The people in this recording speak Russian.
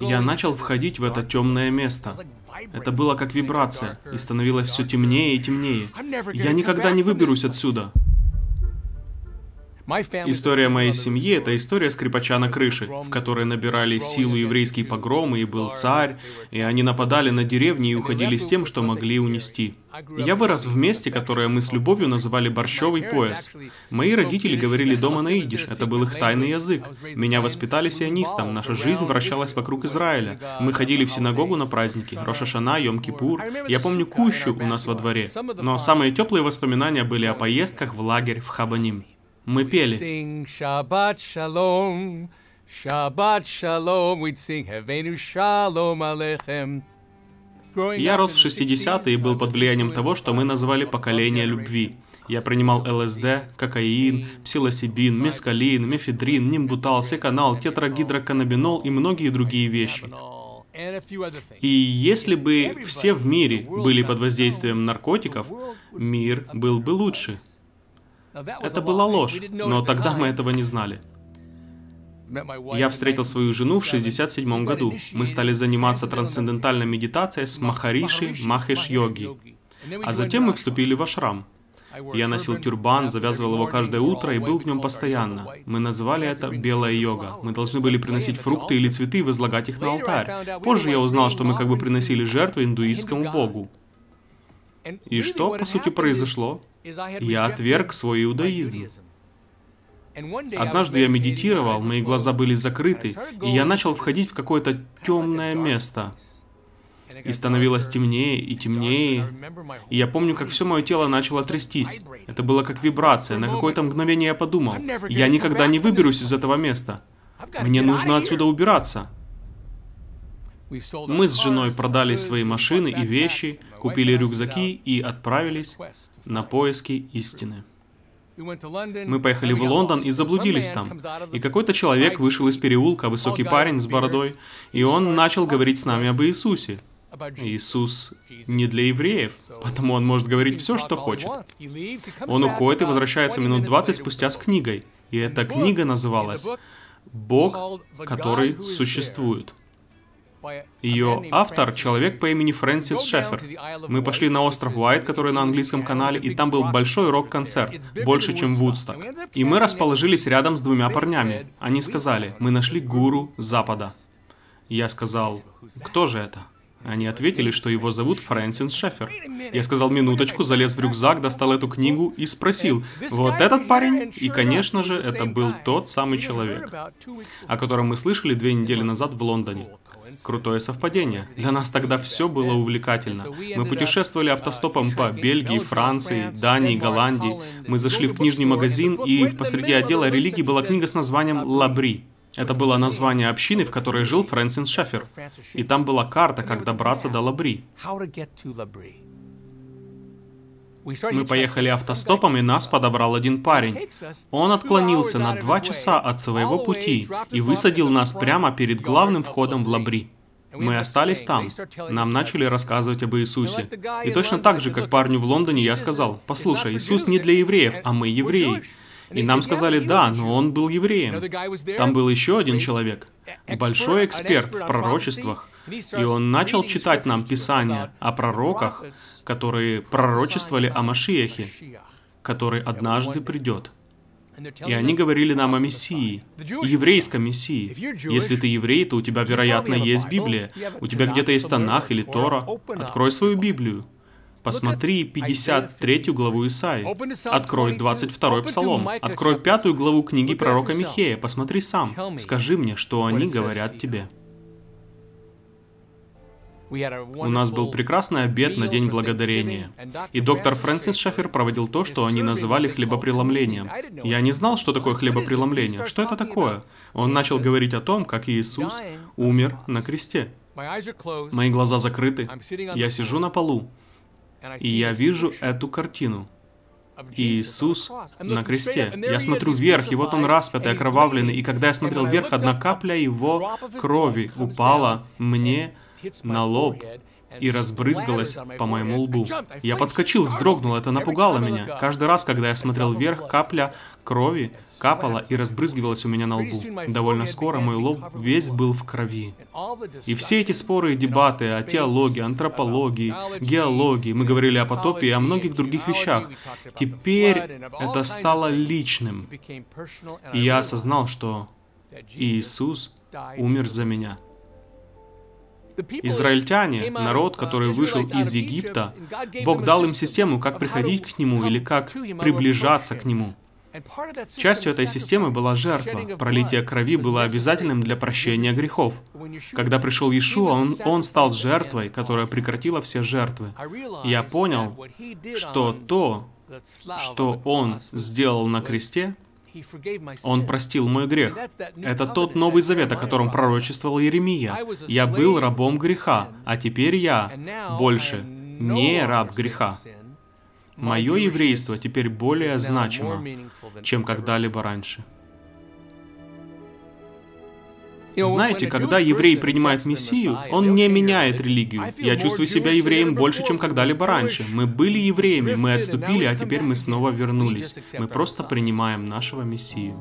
я начал входить в это темное место. Это было как вибрация, и становилось все темнее и темнее. Я никогда не выберусь отсюда. История моей семьи — это история скрипача на крыше, в которой набирали силу еврейские погромы, и был царь, и они нападали на деревни и уходили с тем, что могли унести. Я вырос в месте, которое мы с любовью называли «борщевый пояс». Мои родители говорили дома на идиш, это был их тайный язык. Меня воспитали сионистом, наша жизнь вращалась вокруг Израиля. Мы ходили в синагогу на праздники, Рошашана, Йом-Кипур. Я помню кущу у нас во дворе. Но самые теплые воспоминания были о поездках в лагерь в Хабаним. Мы пели. Я рос в the 60-е и был под влиянием того, что мы называли поколение любви. Я принимал ЛСД, кокаин, псилосибин, мескалин, мефедрин, нимбутал, секанал, тетрагидроканабинол и многие другие вещи. И если бы все в мире были под воздействием наркотиков, мир был бы лучше. Это была ложь, но тогда мы этого не знали. Я встретил свою жену в 67 году. Мы стали заниматься трансцендентальной медитацией с Махариши Махеш Йоги. А затем мы вступили в ашрам. Я носил тюрбан, завязывал его каждое утро и был в нем постоянно. Мы называли это белая йога. Мы должны были приносить фрукты или цветы и возлагать их на алтарь. Позже я узнал, что мы как бы приносили жертвы индуистскому богу. И что, по сути, произошло? Я отверг свой иудаизм. Однажды я медитировал, мои глаза были закрыты, и я начал входить в какое-то темное место. И становилось темнее и темнее. И я помню, как все мое тело начало трястись. Это было как вибрация. На какое-то мгновение я подумал, я никогда не выберусь из этого места. Мне нужно отсюда убираться. Мы с женой продали свои машины и вещи, купили рюкзаки и отправились на поиски истины. Мы поехали в Лондон и заблудились там. И какой-то человек вышел из переулка, высокий парень с бородой, и он начал говорить с нами об Иисусе. Иисус не для евреев, потому он может говорить все, что хочет. Он уходит и возвращается минут 20 спустя с книгой. И эта книга называлась «Бог, который существует». Ее автор — человек по имени Фрэнсис Шефер. Мы пошли на остров Уайт, который на английском канале, и там был большой рок-концерт, больше, чем Вудсток. И мы расположились рядом с двумя парнями. Они сказали, мы нашли гуру Запада. Я сказал, кто же это? Они ответили, что его зовут Фрэнсис Шефер. Я сказал минуточку, залез в рюкзак, достал эту книгу и спросил, вот этот парень? И, конечно же, это был тот самый человек, о котором мы слышали две недели назад в Лондоне. Крутое совпадение. Для нас тогда все было увлекательно. Мы путешествовали автостопом по Бельгии, Франции, Дании, Голландии. Мы зашли в книжный магазин, и посреди отдела религии была книга с названием «Лабри». Это было название общины, в которой жил Фрэнсис Шафер. И там была карта, как добраться до Лабри. Мы поехали автостопом, и нас подобрал один парень. Он отклонился на два часа от своего пути и высадил нас прямо перед главным входом в Лабри. Мы остались там. Нам начали рассказывать об Иисусе. И точно так же, как парню в Лондоне, я сказал, «Послушай, Иисус не для евреев, а мы евреи». И нам сказали, да, но он был евреем. Там был еще один человек, большой эксперт в пророчествах. И он начал читать нам Писания о пророках, которые пророчествовали о Машиахе, который однажды придет. И они говорили нам о Мессии, еврейском Мессии. Если ты еврей, то у тебя, вероятно, есть Библия. У тебя где-то есть Танах или Тора. Открой свою Библию. Посмотри 53 главу Исаи. Открой 22 Псалом. Открой пятую главу книги пророка Михея. Посмотри сам. Скажи мне, что они говорят тебе. У нас был прекрасный обед на День Благодарения. И доктор Фрэнсис Шафер проводил то, что они называли хлебопреломлением. Я не знал, что такое хлебопреломление. Что это такое? Он начал говорить о том, как Иисус умер на кресте. Мои глаза закрыты. Я сижу на полу. И я вижу эту картину. Иисус на кресте. Я смотрю вверх, и вот он распятый, окровавленный. И когда я смотрел вверх, одна капля его крови упала мне на лоб и разбрызгалась по моему лбу. Я подскочил, вздрогнул, это напугало меня. Каждый раз, когда я смотрел вверх, капля крови капала и разбрызгивалась у меня на лбу. Довольно скоро мой лоб весь был в крови. И все эти споры и дебаты о теологии, антропологии, геологии, мы говорили о потопе и о многих других вещах. Теперь это стало личным. И я осознал, что Иисус умер за меня. Израильтяне, народ, который вышел из Египта, Бог дал им систему, как приходить к Нему или как приближаться к Нему. Частью этой системы была жертва. Пролитие крови было обязательным для прощения грехов. Когда пришел Иешуа, он, он стал жертвой, которая прекратила все жертвы. Я понял, что то, что Он сделал на кресте, он простил мой грех. Это тот Новый Завет, о котором пророчествовал Иеремия. Я был рабом греха, а теперь я больше не раб греха. Мое еврейство теперь более значимо, чем когда-либо раньше. Знаете, когда еврей принимает Мессию, он не меняет религию. Я чувствую себя евреем больше, чем когда-либо раньше. Мы были евреями, мы отступили, а теперь мы снова вернулись. Мы просто принимаем нашего Мессию.